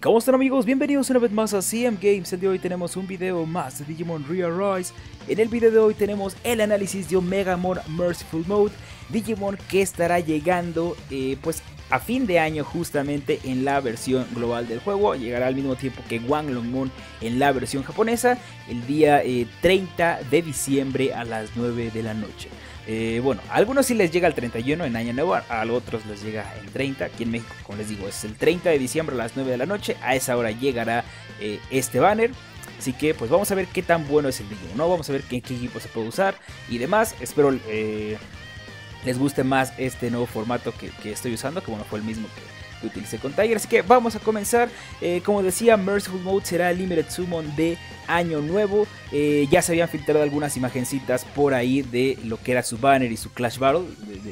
¿cómo están amigos? Bienvenidos una vez más a CM Games. El de hoy tenemos un video más de Digimon Rearise. En el video de hoy tenemos el análisis de Omegamon Merciful Mode. Digimon que estará llegando eh, pues a fin de año justamente en la versión global del juego. Llegará al mismo tiempo que Wanglongmon en la versión japonesa el día 30 eh, de diciembre a las 9 de la noche. Eh, bueno, a algunos sí les llega el 31 en Año Nuevo, a otros les llega el 30. Aquí en México, como les digo, es el 30 de diciembre a las 9 de la noche. A esa hora llegará eh, este banner. Así que pues vamos a ver qué tan bueno es el video, ¿no? Vamos a ver qué, equipo se puede usar y demás. Espero eh, les guste más este nuevo formato que, que, estoy usando, que bueno, fue el mismo que, que utilicé con Tiger. Así que vamos a comenzar. Eh, como decía, Merciful Mode será el Limited Summon de Año Nuevo. Eh, ya se habían filtrado algunas imagencitas por ahí de lo que era su banner y su Clash Battle.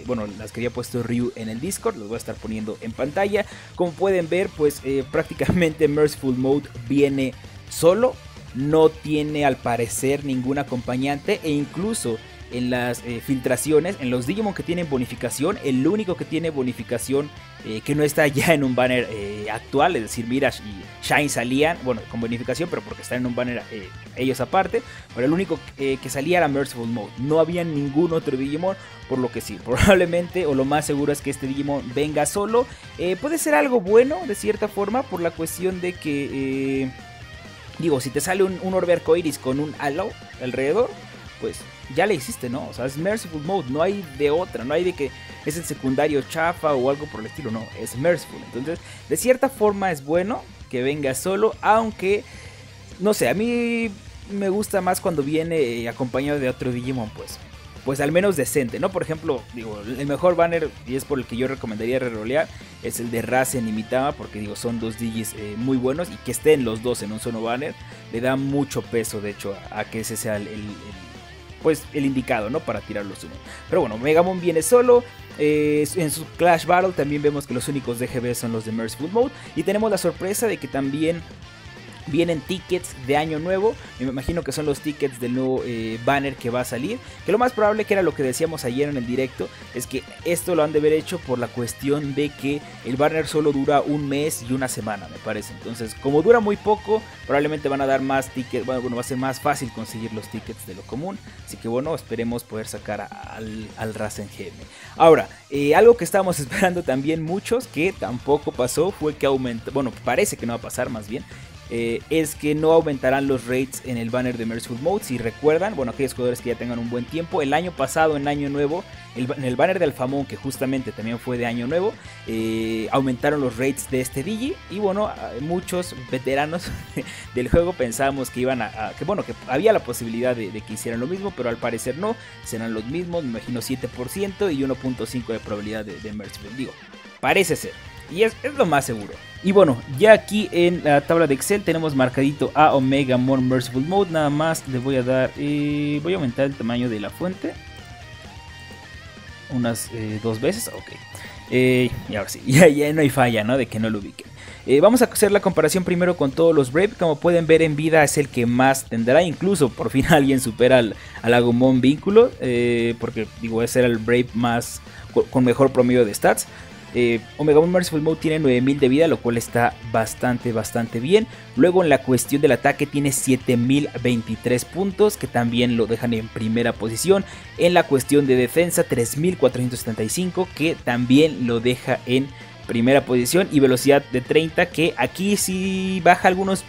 bueno, las que había puesto Ryu en el Discord. Los voy a estar poniendo en pantalla. Como pueden ver, pues eh, prácticamente Merciful Mode viene solo. No tiene al parecer ningún acompañante e incluso en las eh, filtraciones, en los Digimon que tienen bonificación, el único que tiene bonificación eh, que no está ya en un banner eh, actual, es decir, Mirage y Shine salían, bueno, con bonificación, pero porque están en un banner ellos aparte, pero el único que salía era Merciful Mode, no había ningún otro Digimon, por lo que sí, probablemente o lo más seguro es que este Digimon venga solo, puede ser algo bueno de cierta forma por la cuestión de que... Digo, si te sale un, un orbe arcoiris con un halo alrededor, pues ya le hiciste, ¿no? O sea, es Merciful Mode, no hay de otra, no hay de que es el secundario chafa o algo por el estilo, no, es Merciful. Entonces, de cierta forma es bueno que venga solo, aunque, no sé, a mí me gusta más cuando viene acompañado de otro Digimon, pues. Pues al menos decente, ¿no? Por ejemplo, digo, el mejor banner, y es por el que yo recomendaría rerolear, es el de Razen y Mitama, porque digo, son dos Digis eh, muy buenos y que estén los dos en un solo banner, le da mucho peso, de hecho, a, que ese sea el pues el indicado, ¿no? Para tirar los Pero bueno, Megamon viene solo. Eh, en su Clash Battle también vemos que los únicos DGB son los de Merciful Mode. Y tenemos la sorpresa de que también vienen tickets de año nuevo. Me imagino que son los tickets del nuevo eh, banner que va a salir. Que lo más probable que era lo que decíamos ayer en el directo. Es que esto lo han de haber hecho por la cuestión de que el banner solo dura un mes y una semana, me parece. Entonces, como dura muy poco, probablemente van a dar más tickets. Bueno, va a ser más fácil conseguir los tickets de lo común. Así que bueno, esperemos poder sacar al, al Rasen GM. Ahora, eh, algo que estábamos esperando también muchos, que tampoco pasó, fue que aumentó. Bueno, parece que no va a pasar más bien eh, es que no aumentarán los rates en el banner de Merciful Mode. Si recuerdan, bueno, aquellos jugadores que ya tengan un buen tiempo, el año pasado, en Año Nuevo, en el banner de Alfamón, que justamente también fue de Año Nuevo, eh, aumentaron los rates de este Digi. Y bueno, muchos veteranos del juego pensábamos que iban a, que bueno, que había la posibilidad de, que hicieran lo mismo, pero al parecer no, serán los mismos, me imagino 7% y 1.5 de probabilidad de, de Merciful. Digo, parece ser. Y es, lo más seguro. Y bueno, ya aquí en la tabla de Excel tenemos marcadito a Omega More Merciful Mode. Nada más le voy a dar, eh, voy a aumentar el tamaño de la fuente. Unas eh, dos veces, ok. Eh, y ahora sí, ya, ya, no hay falla, ¿no? De que no lo ubiquen. vamos a hacer la comparación primero con todos los Brave. Como pueden ver en vida es el que más tendrá. Incluso por fin alguien supera al, al Agumon vínculo. porque digo, ese era el Brave más con mejor promedio de stats. Eh, Omega One Merciful Mode tiene 9000 de vida, lo cual está bastante, bastante bien. Luego en la cuestión del ataque tiene 7023 puntos, que también lo dejan en primera posición. En la cuestión de defensa 3475, que también lo deja en primera posición. Y velocidad de 30, que aquí sí baja algunos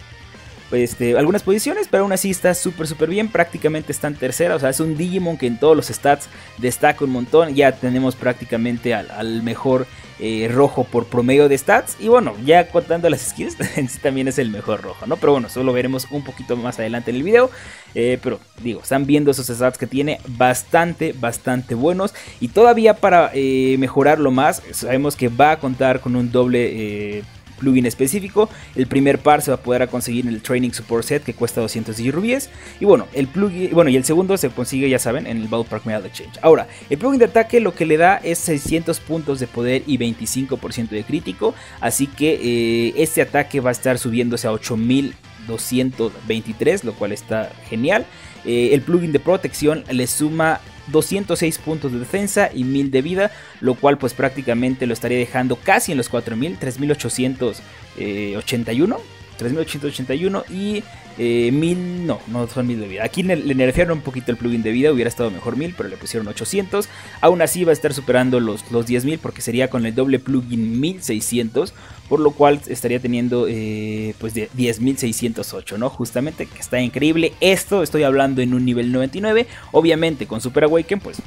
este, algunas posiciones, pero aún así está súper, súper bien. Prácticamente está en tercera. O sea, es un Digimon que en todos los stats destaca un montón. Ya tenemos prácticamente al, mejor eh, rojo por promedio de stats. Y bueno, ya contando las skills, también es el mejor rojo, ¿no? Pero bueno, eso lo veremos un poquito más adelante en el video. Eh, pero digo, están viendo esos stats que tiene bastante, bastante buenos. Y todavía para eh, mejorarlo más, sabemos que va a contar con un doble plugin específico. El primer par se va a poder conseguir en el Training Support Set que cuesta 210 rubíes. Y bueno, el plugin, bueno, y el segundo se consigue, ya saben, en el Battle Park Medal Exchange. Ahora, el plugin de ataque lo que le da es 600 puntos de poder y 25% de crítico. Así que eh, este ataque va a estar subiéndose a 8223, lo cual está genial. Eh, el plugin de protección le suma 206 puntos de defensa y 1000 de vida, lo cual pues prácticamente lo estaría dejando casi en los 4000, 3881. 3881 y eh, 1000, no, no son 1000 de vida. Aquí le, le, nerfearon un poquito el plugin de vida, hubiera estado mejor 1000, pero le pusieron 800. Aún así va a estar superando los, los 10.000 porque sería con el doble plugin 1600, por lo cual estaría teniendo eh, pues de 10.608, ¿no? Justamente que está increíble. Esto estoy hablando en un nivel 99, obviamente con Super Awaken pues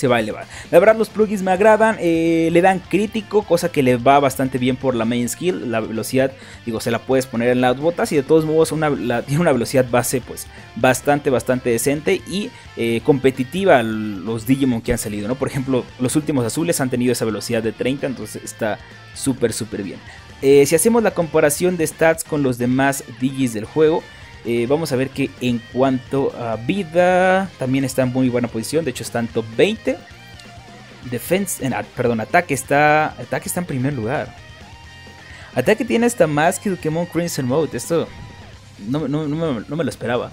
se va a elevar. La verdad los plugins me agradan, eh, le dan crítico, cosa que le va bastante bien por la main skill, la velocidad, digo, se la puedes poner en las botas y de todos modos tiene una velocidad base pues bastante, bastante decente y eh, competitiva los Digimon que han salido, ¿no? Por ejemplo, los últimos azules han tenido esa velocidad de 30, entonces está súper, súper bien. Eh, si hacemos la comparación de stats con los demás Digis del juego, eh, vamos a ver que en cuanto a vida, también está en muy buena posición. De hecho, está en top 20. Defense, en, perdón, ataque está, ataque está en primer lugar. Ataque tiene hasta más que Pokémon Crimson Mode. Esto no, no, no, me, lo esperaba.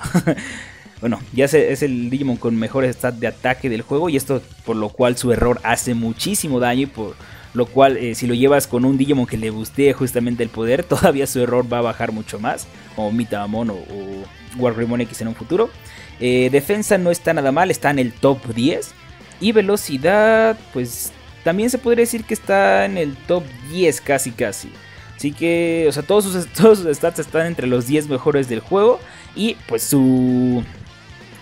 bueno, ya es el Digimon con mejor stat de ataque del juego. Y esto por lo cual su error hace muchísimo daño. Y por lo cual eh, si lo llevas con un Digimon que le guste justamente el poder, todavía su error va a bajar mucho más, como Mitamon o, o Wargreymon X en un futuro. Eh, defensa no está nada mal, está en el top 10. Y velocidad, pues también se podría decir que está en el top 10 casi casi. Así que, o sea, todos sus, todos sus stats están entre los 10 mejores del juego. Y pues su,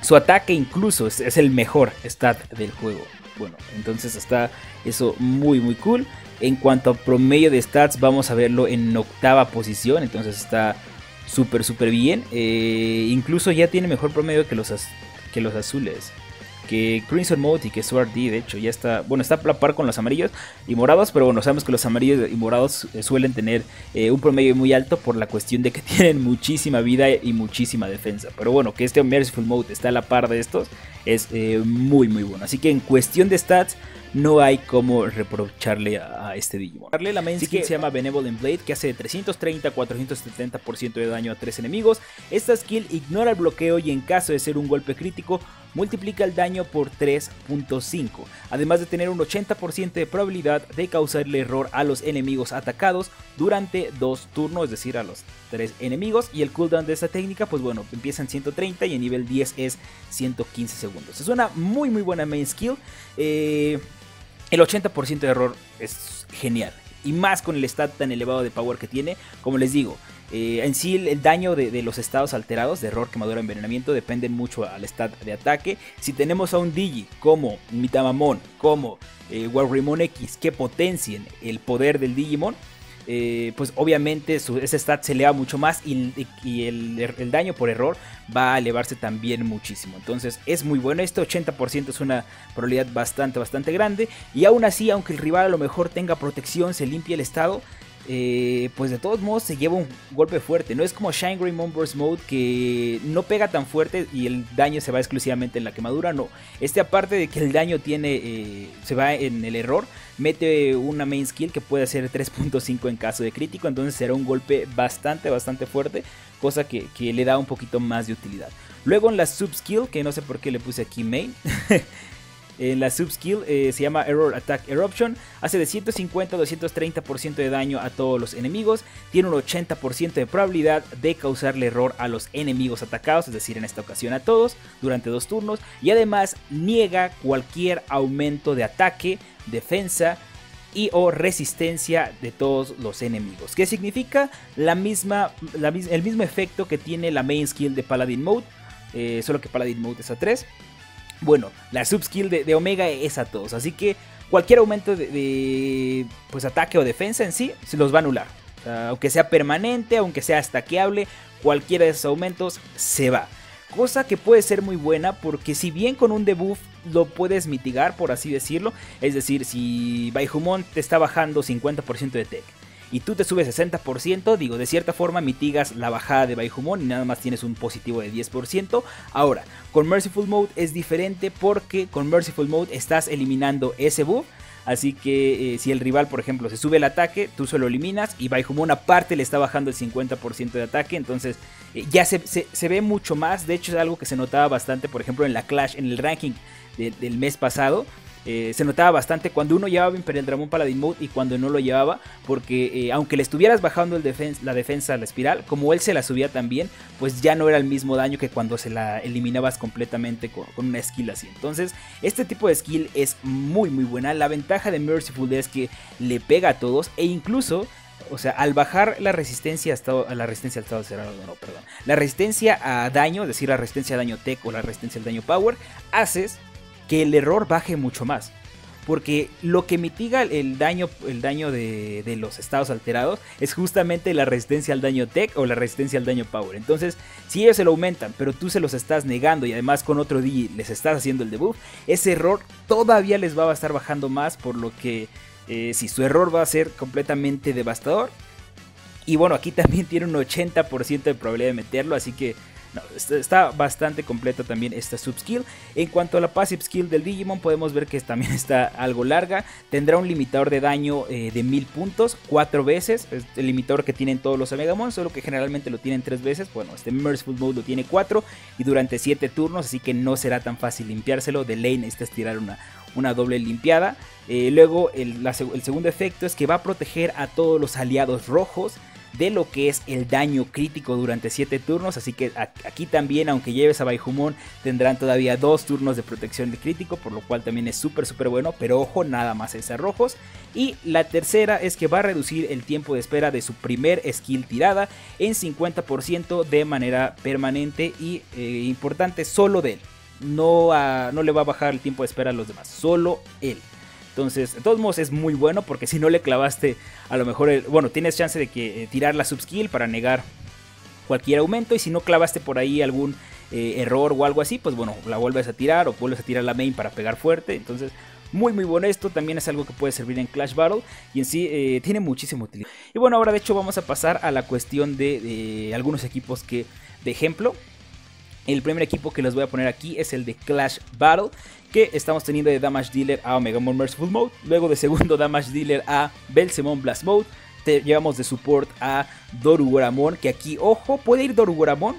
su ataque incluso es, es el mejor stat del juego. Bueno, entonces está eso muy muy cool. En cuanto a promedio de stats, vamos a verlo en octava posición. Entonces está súper súper bien. Eh, incluso ya tiene mejor promedio que los, que los azules que Crimson Mode y que Sword D, de hecho, ya está, bueno, está a la par con los amarillos y morados, pero bueno, sabemos que los amarillos y morados eh, suelen tener eh, un promedio muy alto por la cuestión de que tienen muchísima vida y muchísima defensa. Pero bueno, que este Merciful Mode está a la par de estos es eh, muy muy bueno. Así que en cuestión de stats, no hay como reprocharle a, este Digimon. La main skill se llama Benevolent Blade, que hace de 330 a 470% de daño a 3 enemigos. Esta skill ignora el bloqueo y en caso de ser un golpe crítico, multiplica el daño por 3.5, además de tener un 80% de probabilidad de causarle error a los enemigos atacados durante dos turnos, es decir, a los tres enemigos. Y el cooldown de esta técnica, pues bueno, empieza en 130 y en nivel 10 es 115 segundos. Es una muy muy buena main skill. Eh, el 80% de error es genial. Y más con el stat tan elevado de power que tiene. Como les digo, eh, en sí el, daño de, los estados alterados de error, quemadura, envenenamiento dependen mucho al stat de ataque. Si tenemos a un Digi como Mitamamon, como eh, Wargreymon X que potencien el poder del Digimon, eh, pues obviamente ese stat se eleva mucho más y, el, daño por error va a elevarse también muchísimo. Entonces es muy bueno, este 80% es una probabilidad bastante, bastante grande. Y aún así, aunque el rival a lo mejor tenga protección, se limpie el estado, eh, pues de todos modos se lleva un golpe fuerte. No es como Shine Grey Burst Mode que no pega tan fuerte y el daño se va exclusivamente en la quemadura. No, este aparte de que el daño tiene eh, se va en el error, mete una main skill que puede hacer 3.5 en caso de crítico. Entonces será un golpe bastante, bastante fuerte, cosa que, que le da un poquito más de utilidad. Luego en la sub skill, que no sé por qué le puse aquí main. En la subskill eh, se llama Error Attack Eruption. Hace de 150 a 230% de daño a todos los enemigos. Tiene un 80% de probabilidad de causarle error a los enemigos atacados, es decir, en esta ocasión a todos, durante dos turnos. Y además niega cualquier aumento de ataque, defensa y o resistencia de todos los enemigos. ¿Qué significa? La misma, el mismo efecto que tiene la main skill de Paladin Mode. Eh, solo que Paladin Mode es a 3. Bueno, la subskill de, Omega es a todos, así que cualquier aumento de, pues ataque o defensa en sí se los va a anular. aunque sea permanente, aunque sea estaqueable, cualquiera de esos aumentos se va. Cosa que puede ser muy buena porque si bien con un debuff lo puedes mitigar, por así decirlo, es decir, si Baihumon te está bajando 50% de tech y tú te subes 60%, digo, de cierta forma mitigas la bajada de Baihumon y nada más tienes un positivo de 10%. Ahora, con Merciful Mode es diferente porque con Merciful Mode estás eliminando ese buff Así que eh, si el rival, por ejemplo, se sube el ataque, tú solo eliminas y Baihumon aparte le está bajando el 50% de ataque. Entonces eh, ya se, ve mucho más. De hecho es algo que se notaba bastante, por ejemplo, en la Clash, en el ranking del mes pasado. Eh, se notaba bastante cuando uno llevaba Imperial Dragon Paladin Mode y cuando no lo llevaba, porque eh, aunque le estuvieras bajando la defensa a la espiral, como él se la subía también, pues ya no era el mismo daño que cuando se la eliminabas completamente con, una skill así. Entonces, este tipo de skill es muy muy buena. La ventaja de Merciful es que le pega a todos e incluso o sea, al bajar la resistencia a, estado, la resistencia al estado cerrado, no, perdón. La resistencia a daño, es decir, la resistencia a daño tech o la resistencia al daño power, haces que el error baje mucho más. Porque lo que mitiga el daño, el daño de, los estados alterados es justamente la resistencia al daño tech o la resistencia al daño power. Entonces, si ellos se lo aumentan, pero tú se los estás negando y además con otro D les estás haciendo el debuff, ese error todavía les va a estar bajando más. Por lo que, eh, si su error va a ser completamente devastador. Y bueno, aquí también tiene un 80% de probabilidad de meterlo, así que está bastante completa también esta subskill. En cuanto a la passive skill del Digimon, podemos ver que también está algo larga. Tendrá un limitador de daño eh, de 1000 puntos, 4 veces. Es el limitador que tienen todos los Amegamon, solo que generalmente lo tienen 3 veces. Bueno, este Merciful Mode lo tiene 4 y durante 7 turnos, así que no será tan fácil limpiárselo. De lane es tirar una, una doble limpiada. Eh, luego el, el segundo efecto es que va a proteger a todos los aliados rojos de lo que es el daño crítico durante 7 turnos. Así que aquí también, aunque lleves a Baihumon, tendrán todavía 2 turnos de protección de crítico, por lo cual también es súper, súper bueno. Pero ojo, nada más es a rojos. Y la tercera es que va a reducir el tiempo de espera de su primer skill tirada en 50% de manera permanente y eh, importante, solo de él. No, no le va a bajar el tiempo de espera a los demás, solo él. Entonces, de todos modos es muy bueno porque si no le clavaste, a lo mejor, bueno, tienes chance de que eh, tirar la subskill para negar cualquier aumento y si no clavaste por ahí algún eh, error o algo así, pues bueno, la vuelves a tirar o vuelves a tirar la main para pegar fuerte. Entonces, muy muy bueno esto, también es algo que puede servir en Clash Battle y en sí eh, tiene muchísima utilidad. Y bueno, ahora de hecho vamos a pasar a la cuestión de, de algunos equipos que, de ejemplo, el primer equipo que les voy a poner aquí es el de Clash Battle, que estamos teniendo de Damage Dealer a Omega Merciful Mode, luego de segundo Damage Dealer a Belzemon Blast Mode, te llevamos de support a Dorugoramon, que aquí, ojo, puede ir Dorugoramon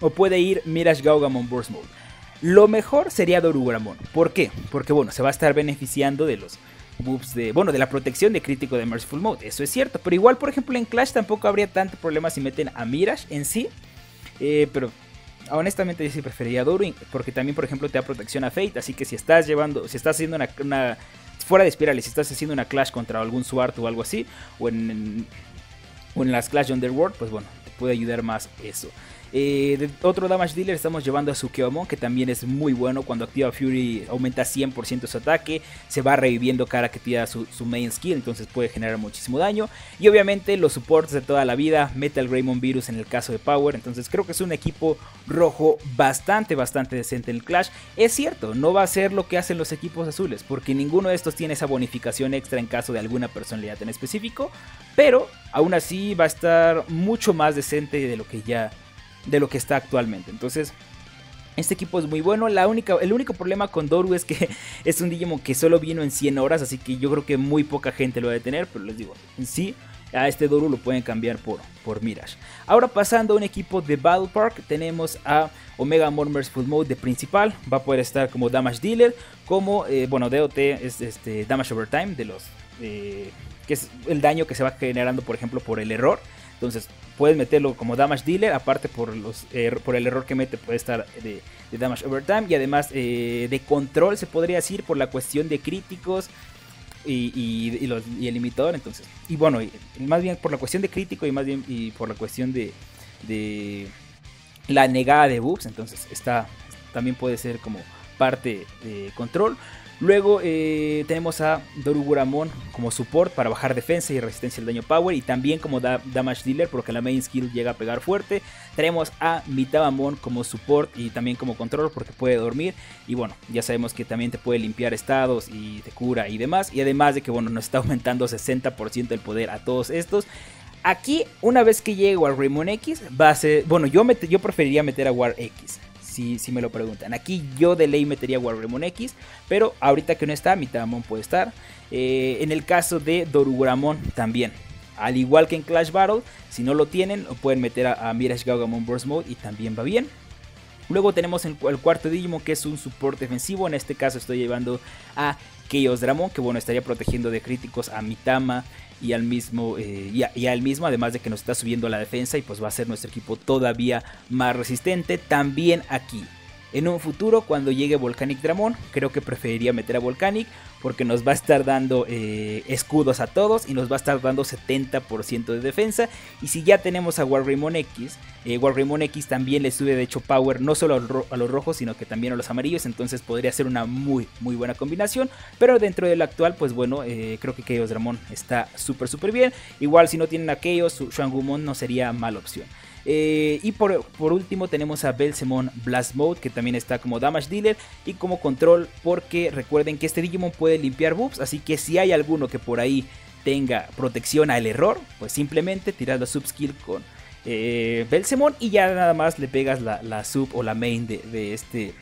o puede ir Mirage Gaugamon Burst Mode. Lo mejor sería Dorugoramon, ¿por qué? Porque bueno, se va a estar beneficiando de los buffs de, bueno, de la protección de crítico de Merciful Mode, eso es cierto, pero igual por ejemplo en Clash tampoco habría tanto problema si meten a Mirage en sí, eh, pero honestamente yo sí preferiría Doru, porque también, por ejemplo, te da protección a Fate, así que si estás llevando, si estás haciendo una, fuera de espirales, si estás haciendo una clash contra algún Swart o algo así, o en, o en las Clash Underworld, pues bueno, te puede ayudar más eso. Eh, otro damage dealer estamos llevando a Sukeomon, que también es muy bueno. Cuando activa Fury aumenta 100% su ataque. Se va reviviendo cara que tira su, main skill, entonces puede generar muchísimo daño. Y obviamente los supports de toda la vida, Metal Greymon Virus en el caso de Power. Entonces creo que es un equipo rojo bastante, bastante decente en el Clash. Es cierto, no va a ser lo que hacen los equipos azules, porque ninguno de estos tiene esa bonificación extra en caso de alguna personalidad en específico. Pero aún así va a estar mucho más decente de lo que ya de lo que está actualmente. Entonces, este equipo es muy bueno. La única, el único problema con Doru es que es un Digimon que solo vino en 100 horas, así que yo creo que muy poca gente lo va a tener, pero les digo, en sí a este Doru lo pueden cambiar por, por Mirage. Ahora pasando a un equipo de Battle Park, tenemos a Omega Mormers Full Mode de principal, va a poder estar como Damage Dealer, como, eh, bueno, DOT es este, Damage Overtime, de los, eh, que es el daño que se va generando, por ejemplo, por el error. Entonces puedes meterlo como damage dealer, aparte por, los, por el error que mete puede estar de, damage overtime y además eh, de control se podría decir por la cuestión de críticos y, el limitador. Entonces, y bueno, más bien por la cuestión de crítico y más bien y por la cuestión de, de la negada de buffs. Entonces está también puede ser como parte de control. Luego eh, tenemos a Doruguramon como support para bajar defensa y resistencia al daño power y también como damage dealer porque la main skill llega a pegar fuerte. Tenemos a Mitabamon como support y también como control porque puede dormir y bueno, ya sabemos que también te puede limpiar estados y te cura y demás y además de que bueno, nos está aumentando 60% el poder a todos estos. Aquí, una vez que llego al Raymond X, va a ser. Bueno, yo, yo preferiría meter a War X si, si me lo preguntan. Aquí yo de ley metería Wargreymon X, pero ahorita que no está, Mitamon puede estar. Eh, en el caso de Dorugramon también. Al igual que en Clash Battle, si no lo tienen, pueden meter a, Mirage Gagamon Burst Mode y también va bien. Luego tenemos el, el, cuarto Digimon que es un support defensivo. En este caso estoy llevando a Chaos Dramon, que bueno, estaría protegiendo de críticos a Mitama y al mismo, eh, y, al mismo, además de que nos está subiendo la defensa y pues va a ser nuestro equipo todavía más resistente. También aquí en un futuro, cuando llegue Volcanic Dramon, creo que preferiría meter a Volcanic porque nos va a estar dando eh, escudos a todos y nos va a estar dando 70% de defensa. Y si ya tenemos a Wargreymon X, eh, Wargreymon X también le sube de hecho power no solo a los rojos, sino que también a los amarillos. Entonces podría ser una muy, muy buena combinación. Pero dentro del actual, pues bueno, eh, creo que Chaos Dramon está súper, súper bien. Igual si no tienen a Chaos, Shuangumon no sería mala opción. Eh, y por, último tenemos a Belsemon Blast Mode, que también está como Damage Dealer y como control, porque recuerden que este Digimon puede limpiar buffs, así que si hay alguno que por ahí tenga protección al error, pues simplemente tiras la subskill con eh, Belsemon y ya nada más le pegas la, sub o la main de, de este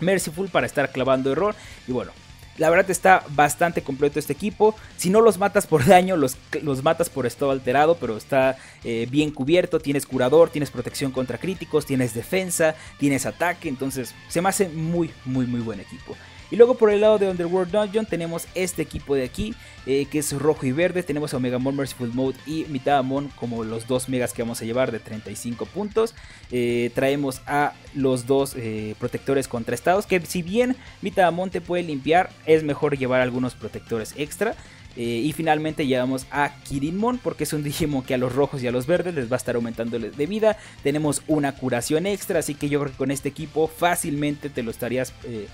Merciful para estar clavando error. Y bueno, la verdad está bastante completo este equipo. Si no los matas por daño, los, los matas por estado alterado, pero está eh, bien cubierto. Tienes curador, tienes protección contra críticos, tienes defensa, tienes ataque. Entonces se me hace muy, muy, muy buen equipo. Y luego por el lado de Underworld Dungeon tenemos este equipo de aquí, eh, que es rojo y verde. Tenemos a Omega Mon Merciful Mode y Mitamon como los dos megas que vamos a llevar de 35 puntos. Eh, traemos a los dos eh, protectores contrastados, que si bien Mitamon te puede limpiar, es mejor llevar algunos protectores extra. y finalmente llevamos a Kirinmon porque es un Digimon que a los rojos y a los verdes les va a estar aumentando de vida. Tenemos una curación extra, así que yo creo que con este equipo fácilmente te lo estarías eh,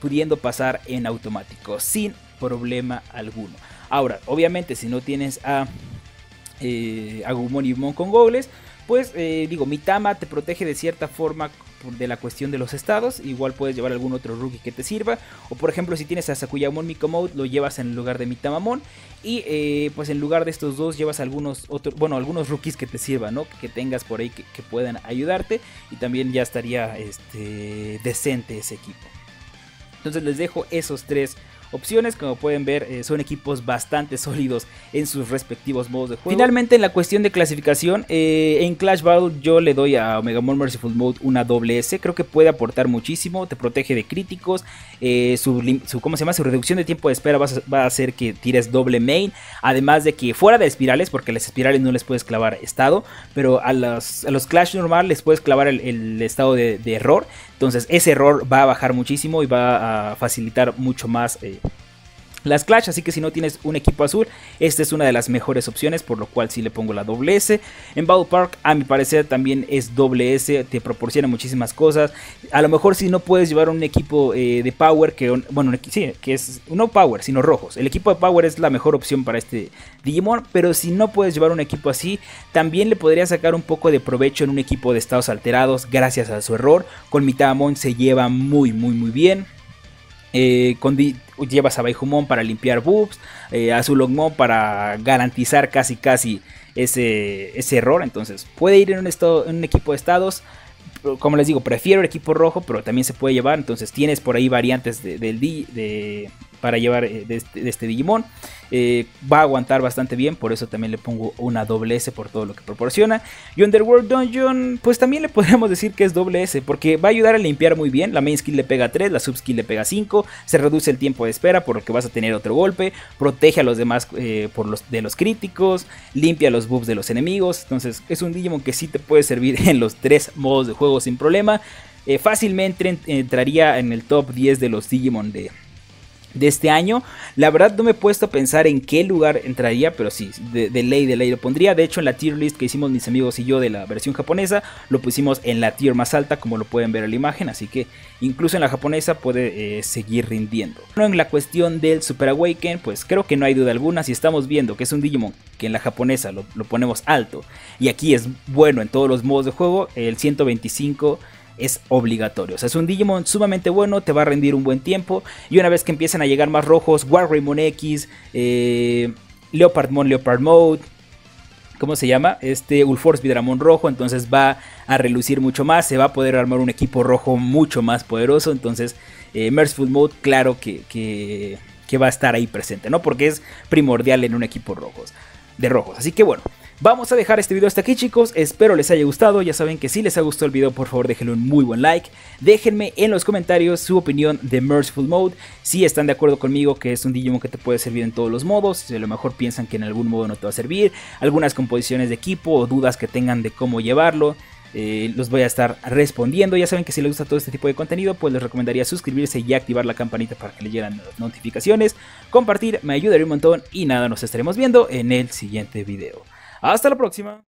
pudiendo pasar en automático sin problema alguno. Ahora, obviamente si no tienes a, eh, a Gumon y Mon con gobles, pues eh, digo, Mitama te protege de cierta forma de la cuestión de los estados. Igual puedes llevar algún otro rookie que te sirva. O por ejemplo, si tienes a Sakuyamon Miko Mode, lo llevas en lugar de Mitamamon. Y eh, pues en lugar de estos dos, llevas algunos otros, bueno, algunos rookies que te sirvan. Que tengas por ahí que, que puedan ayudarte. Y también ya estaría este, decente ese equipo. Entonces les dejo esos tres opciones. Como pueden ver, eh, son equipos bastante sólidos en sus respectivos modos de juego. Finalmente, en la cuestión de clasificación, eh, en Clash Battle yo le doy a Omega More Merciful Mode una doble S. Creo que puede aportar muchísimo, te protege de críticos. Eh, su, ¿cómo se llama? su reducción de tiempo de espera va a, hacer que tires doble main. Además de que fuera de espirales, porque las espirales no les puedes clavar estado, pero a los Clash normal les puedes clavar el, estado de, error. Entonces ese error va a bajar muchísimo y va a facilitar mucho más las Clash, así que si no tienes un equipo azul, esta es una de las mejores opciones, por lo cual sí le pongo la doble S. En Battle Park, a mi parecer, también es doble S, te proporciona muchísimas cosas. A lo mejor si no puedes llevar un equipo eh, de Power, que bueno, sí, que es no Power, sino rojos. El equipo de Power es la mejor opción para este Digimon, pero si no puedes llevar un equipo así, también le podría sacar un poco de provecho en un equipo de estados alterados gracias a su error. Con Mitamon se lleva muy, muy, muy bien. Eh, llevas a Baihumon para limpiar buffs, eh, a Zulongmon para garantizar casi casi ese, ese error. Entonces puede ir en un, estado, en un equipo de estados. Como les digo, prefiero el equipo rojo, pero también se puede llevar. Entonces tienes por ahí variantes del de, para llevar eh, este, de este, Digimon. Eh, va a aguantar bastante bien, por eso también le pongo una doble S por todo lo que proporciona. Y Underworld Dungeon, pues también le podríamos decir que es doble S, porque va a ayudar a limpiar muy bien. La main skill le pega 3, la sub skill le pega 5, se reduce el tiempo de espera por lo que vas a tener otro golpe, protege a los demás eh, por los, de los críticos, limpia los buffs de los enemigos. Entonces es un Digimon que sí te puede servir en los tres modos de juego sin problema. fácilmente entraría en el top 10 de los Digimon de, de este año. La verdad no me he puesto a pensar en qué lugar entraría, pero sí, de, ley, de ley lo pondría. De hecho, en la tier list que hicimos mis amigos y yo de la versión japonesa, lo pusimos en la tier más alta, como lo pueden ver en la imagen, así que incluso en la japonesa puede eh, seguir rindiendo. en la cuestión del Super Awaken, pues creo que no hay duda alguna, si estamos viendo que es un Digimon que en la japonesa lo ponemos alto y aquí es bueno en todos los modos de juego, el 125 es obligatorio. O sea, es un Digimon sumamente bueno, te va a rendir un buen tiempo. Y una vez que empiezan a llegar más rojos, Wargreymon X, eh, Leopardmon Leopard Mode, ¿cómo se llama? Este Ulforce Vidramon rojo, entonces va a relucir mucho más, se va a poder armar un equipo rojo mucho más poderoso, entonces eh, Merciful Mode, claro que, que, que, va a estar ahí presente, ¿no? Porque es primordial en un equipo rojos, de rojos, así que bueno. Vamos a dejar este video hasta aquí chicos, espero les haya gustado, ya saben que si les ha gustado el video por favor déjenle un muy buen like, déjenme en los comentarios su opinión de Merciful Mode, si están de acuerdo conmigo que es un Digimon que te puede servir en todos los modos, si a lo mejor piensan que en algún modo no te va a servir, algunas composiciones de equipo o dudas que tengan de cómo llevarlo, eh, los voy a estar respondiendo. Ya saben que si les gusta todo este tipo de contenido, pues les recomendaría suscribirse y activar la campanita para que les lleguen las notificaciones. Compartir me ayudaría un montón y nada, nos estaremos viendo en el siguiente video. Hasta la próxima.